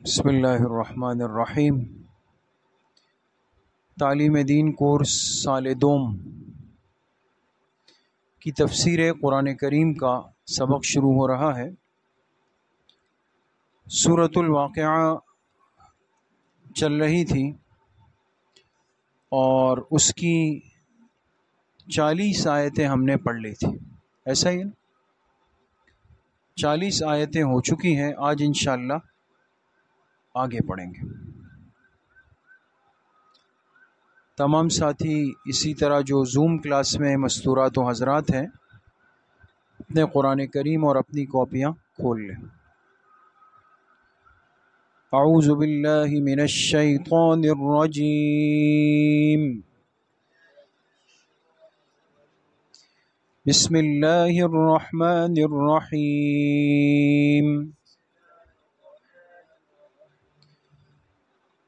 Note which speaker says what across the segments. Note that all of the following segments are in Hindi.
Speaker 1: बसमीम तालीम दीन कोर्स साल दोम की तफसीर कुरान करीम का सबक शुरू हो रहा है। सूरतुल्वाक़ चल रही थी और उसकी चालीस आयतें हमने पढ़ ली थी। ऐसा ही चालीस आयतें हो चुकी हैं, आज इन आगे बढ़ेंगे। तमाम साथी, इसी तरह जो जूम क्लास में मस्तूरात व हजरात हैं, अपने कुरान करीम और अपनी कॉपियाँ खोल लें। आऊज़बिल्लिमिनश्शैतानिर्रजीम बिस्मिल्लाहिर्रहमानिर्रहीम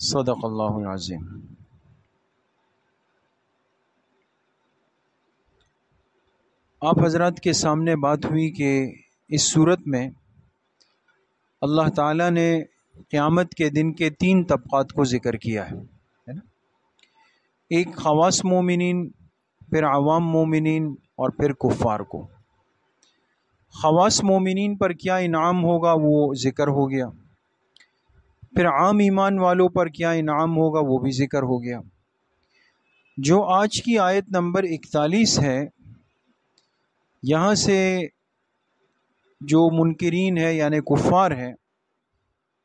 Speaker 1: सदक़ल्लाज़ीम आप हज़रत के सामने बात हुई कि इस सूरत में अल्लाह ताला ने क़यामत के दिन के तीन तबक़ात को ज़िक्र किया है है ना? एक ख़वास मोमिन फिर आवाम मोमिन और फिर कुफ़ार को। ख़वास मोमिन पर क्या इनाम होगा वो ज़िक्र हो गया। फिर आम ईमान वालों पर क्या इनाम होगा वो भी ज़िक्र हो गया। जो आज की आयत नंबर इकतालीस है, यहाँ से जो मुनकरीन है, यानि कुफ़ार है,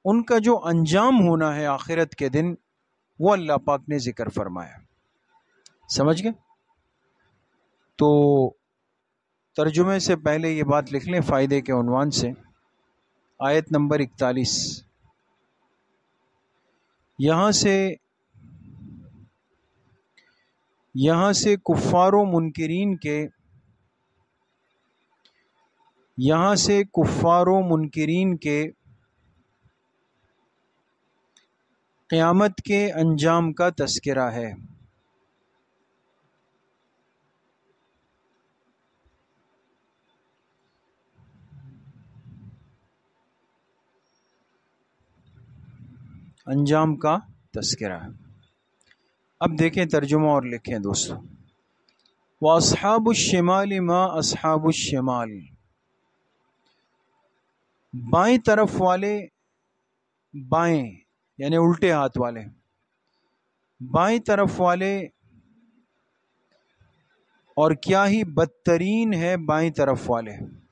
Speaker 1: उनका जो अंजाम होना है आखिरत के दिन, वो अल्लाह पाक ने ज़िक्र फरमाया। समझ गए? तो तर्जुमे से पहले ये बात लिख लें, फ़ायदे के उनवान से। आयत नंबर इकतालीस। यहाँ से यहाँ से कुफ़ार मुनकरीन के, यहाँ से कुफ़ार मुनकरीन के क़्यामत के अंजाम का तस्करा है। अंजाम का तस्करा। अब देखें तर्जुमा और लिखें दोस्तों। व असहाबुशमाल माँ असहाबुशमाल बाएँ तरफ़ वाले, बाएँ, यानी उल्टे हाथ वाले। बाएँ तरफ़ वाले, और क्या ही बदतरीन है बाएँ तरफ़ वाले।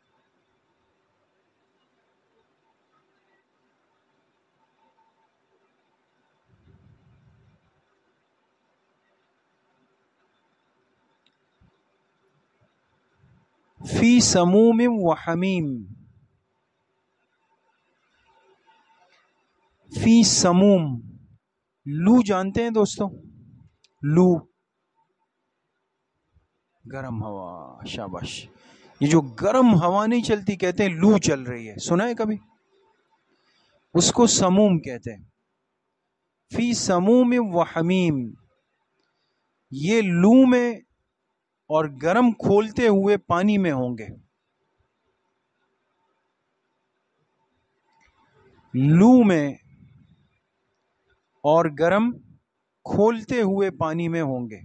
Speaker 1: फ़ी समूम व हमीम फ़ी समूम लू जानते हैं दोस्तों? लू। गरम हवा, शाबाश। ये जो गरम हवा नहीं चलती, कहते हैं लू चल रही है। सुना है कभी? उसको समूम कहते हैं। फ़ी समूम व हमीम। ये लू में और गर्म खोलते हुए पानी में होंगे। लू में और गर्म खोलते हुए पानी में होंगे।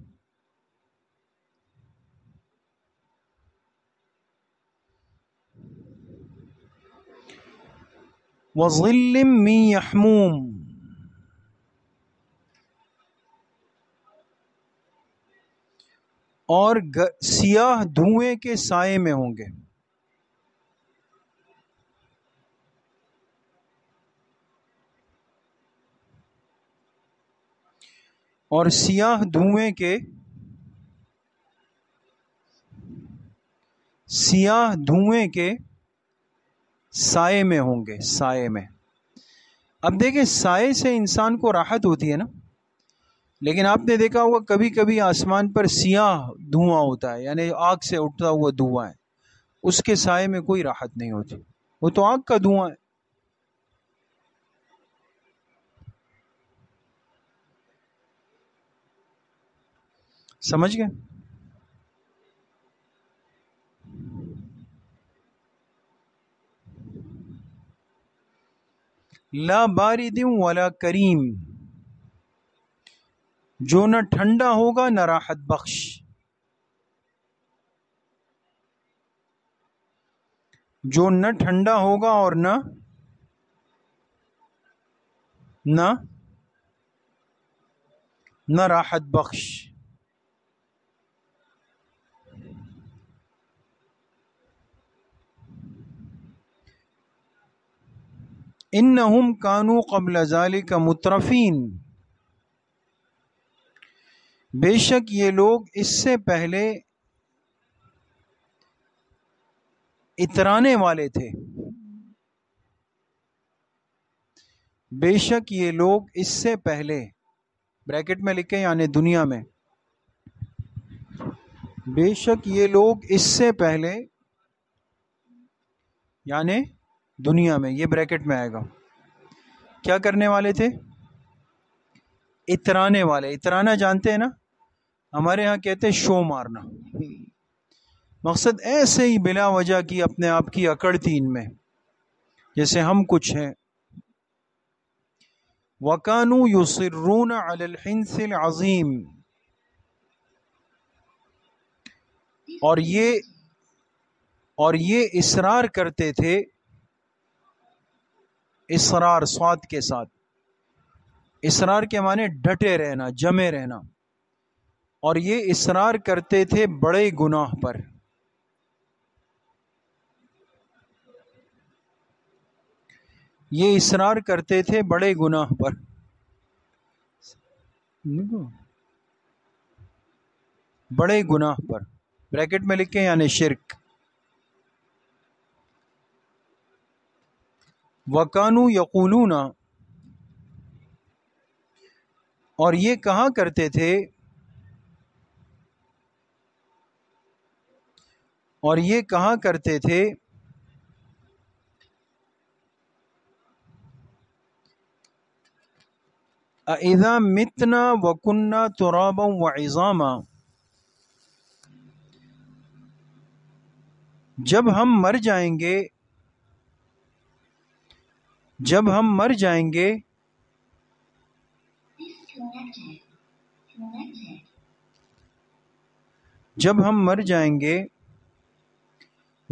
Speaker 1: वज़िल्लिम मी यहमूम और सियाह धुएँ के साय में होंगे। और सियाह धुएँ के, सियाह धुएँ के साय में होंगे साय में। अब देखें साए से इंसान को राहत होती है ना? लेकिन आपने देखा होगा कभी कभी आसमान पर सियाह धुआँ होता है, यानी आग से उठता हुआ धुआँ है। उसके साय में कोई राहत नहीं होती। वो तो आग का धुआँ है। समझ गए? ला बारिदिम वाला करीम। जो न ठंडा होगा, न राहत बख्श। जो न ठंडा होगा और न न न राहत बख्श। इन कानू कबल ज़ाली का मुतरफ़ीन। बेशक ये लोग इससे पहले इतराने वाले थे। बेशक ये लोग इससे पहले, ब्रैकेट में लिखे यानी दुनिया में, बेशक ये लोग इससे पहले, यानी दुनिया में, ये ब्रैकेट में आएगा। क्या करने वाले थे? इतराने वाले। इतराना जानते हैं ना? हमारे यहाँ कहते हैं शो मारना। मकसद ऐसे ही बिला वजह की अपने आप की अकड़ती इनमें, जैसे हम कुछ हैं। वकानू युसरून अलहिंसिल अजीम। और ये और ये इसरार करते थे, इसरार स्वाद के साथ। इसरार के माने डटे रहना, जमे रहना। और ये इसरार करते थे बड़े गुनाह पर। ये इसरार करते थे बड़े गुनाह पर। बड़े गुनाह पर। ब्रैकेट में लिखे यानी शिरक। वकानू यकूलूना। और ये कहा करते थे? और ये कहा करते थे? इज़ा मितना वकुन्ना तुराबा व इज़ामा। जब हम मर जाएँगे, जब हम मर जाएँगे, जब हम मर जाएँगे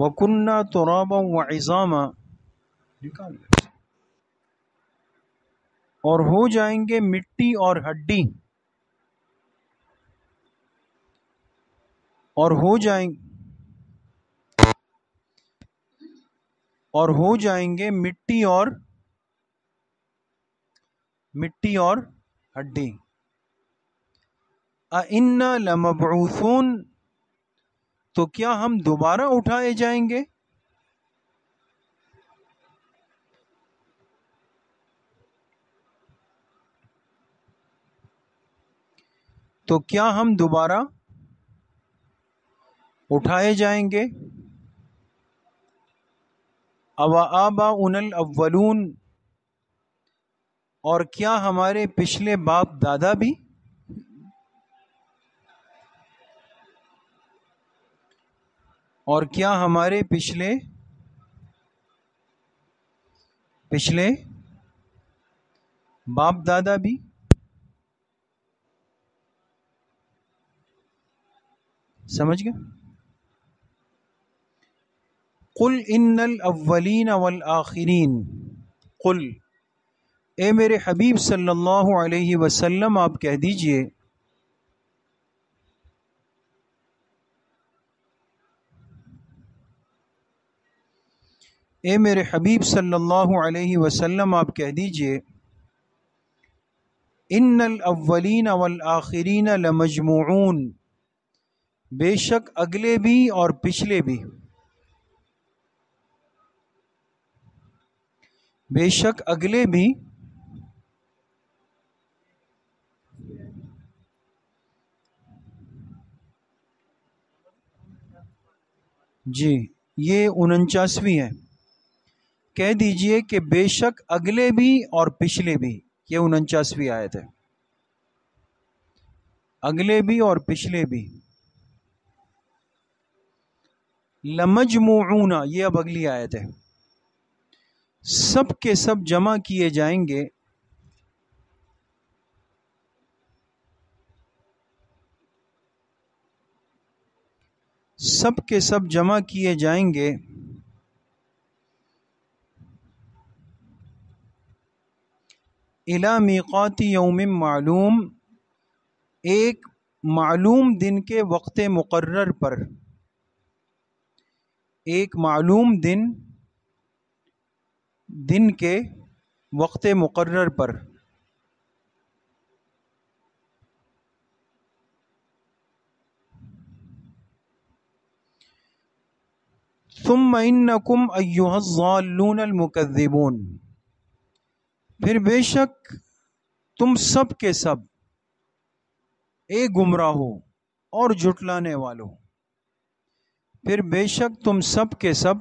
Speaker 1: व इज़ामा निकाल और हो जाएँगे मिट्टी और हड्डी। और हो जाएँगे और हो जाएँगे मिट्टी और मिट्टी और हड्डी। अन्ना लमबूसून तो क्या हम दोबारा उठाए जाएँगे? तो क्या हम दोबारा उठाए जाएँगे? अवा आबा उनल अव्वलून, और क्या हमारे पिछले बाप दादा भी? और क्या हमारे पिछले पिछले बाप दादा भी? समझ गए? कुल इन्नल अव्वलीन वल आखिरीन। कुल, ए मेरे हबीब सल्लल्लाहु अलैहि वसल्लम, आप कह दीजिए ए मेरे हबीब सल्लल्लाहु अलैहि वसल्लम, आप कह दीजिए, इन्नल अव्वलीन वल आखिरीन लमजमून बेशक अगले भी और पिछले भी। बेशक अगले भी। जी, ये उनचासवीं है। कह दीजिए कि बेशक अगले भी और पिछले भी, ये उनचासवीं आयत है। अगले भी और पिछले भी। लमजमुना ये अब अगली आयत है। सब के सब जमा किए जाएँगे। सब के सब जमा किए जाएँगे। इला मीक़ाती यौम मालूम, एक मालूम दिन के वक्त मुकर्र पर। एक मालूम दिन दिन के वक्त मुकर्र पर। तुम इन्नकुम अयुहज़ालूनमकद्दिबून फिर बेशक तुम सब के सब ए गुमराह हो और जुटलाने वालों, फिर बेशक तुम सब के सब,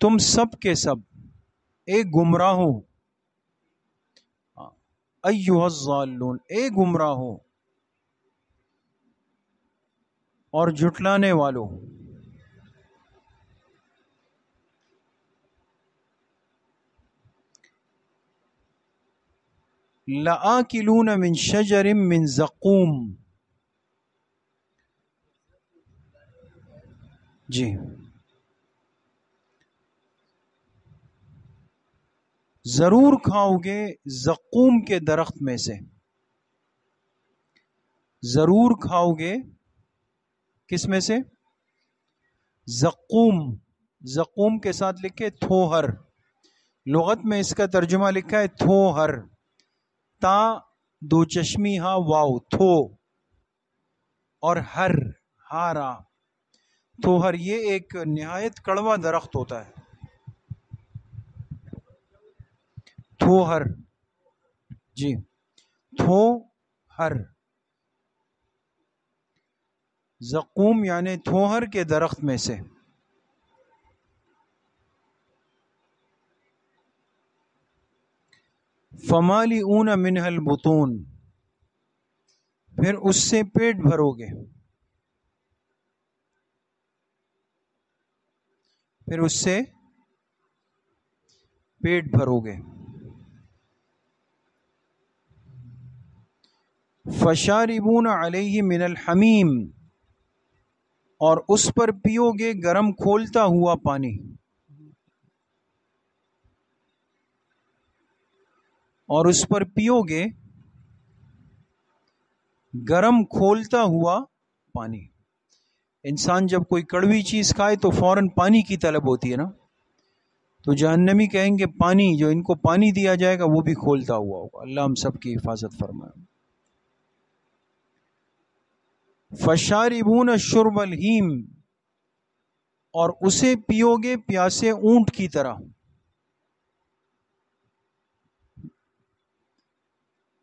Speaker 1: तुम सब के सब एक गुमराह हो अयुहज़ालून ए गुमराह हो और जुटलाने वालों। लआकिलून मिन शजरिम मिन जक़ूम जी ज़रूर खाओगे जक़ूम के दरख्त में से ज़रूर खाओगे किसमें से जक़ूम जक़ूम के साथ लिखे थोहर लगत में इसका तर्जुमा लिखा है थोहर ता दो चश्मी हा वाओ, थो और हर हारा थोहर ये एक नहायत कड़वा दरख्त होता है। थोहर जी, थो हर। जक़ूम यानी थोहर के दरख्त में से। फमाली ऊन मिनहल बुतून, फिर उससे पेट भरोगे। फिर उससे पेट भरोगे। फशारिबून अलही मिनल हमीम, और उस पर पियोगे गरम खोलता हुआ पानी। और उस पर पियोगे, गरम खोलता हुआ पानी। इंसान जब कोई कड़वी चीज़ खाए तो फ़ौरन पानी की तलब होती है ना? तो जहन्नमी कहेंगे, पानी, जो इनको पानी दिया जाएगा, वो भी खोलता हुआ होगा। अल्लाह हम सब की हिफाजत फरमाए। फशारिबून शुरबल हीम और उसे पियोगे प्यासे ऊँट की तरह।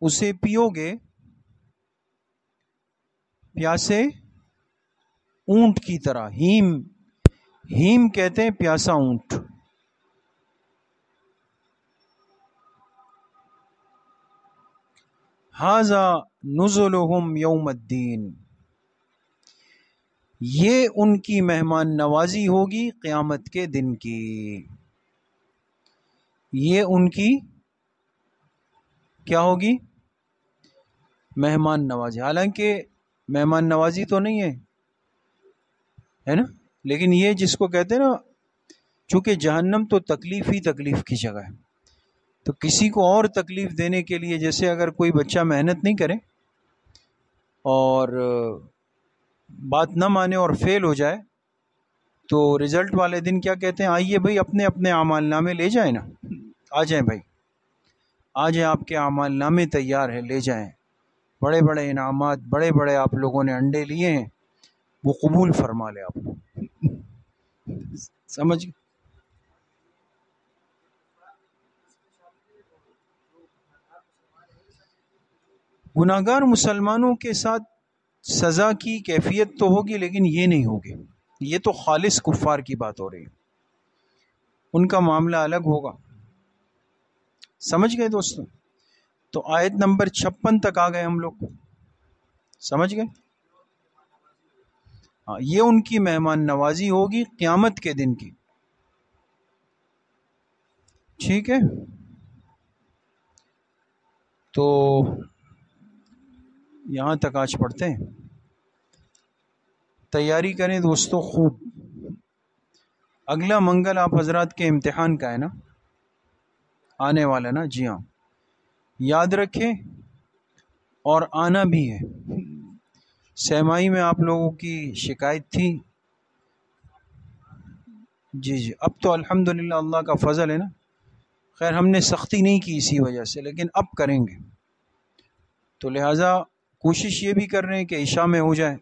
Speaker 1: उसे पियोगे? प्यासे ऊँट की तरह, हीम हीम कहते हैं प्यासा ऊँट। हाजा नुजुलहुम यौमद्दीन। ये उनकी मेहमान नवाजी होगी क़यामत के दिन की। ये उनकी क्या होगी? मेहमान नवाजी। हालाँकि मेहमान नवाजी तो नहीं है है ना? लेकिन ये जिसको कहते हैं ना, चूँकि जहन्नम तो तकलीफ़ ही तकलीफ़ की जगह है। तो किसी को और तकलीफ़ देने के लिए जैसे अगर कोई बच्चा मेहनत नहीं करे और बात न माने और फेल हो जाए तो रिज़ल्ट वाले दिन क्या कहते हैं, आइए भाई अपने अपने अमाल नामे ले जाए ना। आ जाएँ भाई। आ जाए आपके अमाल नामे तैयार है, ले जाएँ। बड़े बड़े इनाम बड़े बड़े आप लोगों ने अंडे लिए हैं, वो कबूल फरमा ले आप समझ गुनाहगार मुसलमानों के साथ सज़ा की कैफियत तो होगी, लेकिन ये नहीं होगी। ये तो खालिश कुफ़ार की बात हो रही है। उनका मामला अलग होगा। समझ गए दोस्तों? तो आयत नंबर छप्पन तक आ गए हम लोग। समझ गए? हाँ ये उनकी मेहमान नवाजी होगी क़्यामत के दिन की। ठीक है? तो यहाँ तक आज पढ़ते हैं। तैयारी करें दोस्तों खूब। अगला मंगल आप हजरात के इम्तिहान का है ना? आने वाला ना? जी हाँ। याद रखें और आना भी है। सहमाई में आप लोगों की शिकायत थी। जी जी। अब तो अल्हम्दुलिल्लाह अल्लाह का फ़ज़ल है ना। खैर, हमने सख्ती नहीं की इसी वजह से, लेकिन अब करेंगे। तो लिहाजा कोशिश ये भी कर रहे हैं कि ईशा में हो जाए,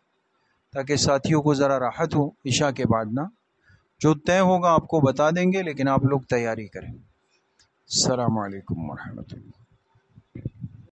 Speaker 1: ताकि साथियों को ज़रा राहत हो ईशा के बाद ना। जो तय होगा आपको बता देंगे, लेकिन आप लोग तैयारी करें। अलैक्म वरहमतुल्लाह।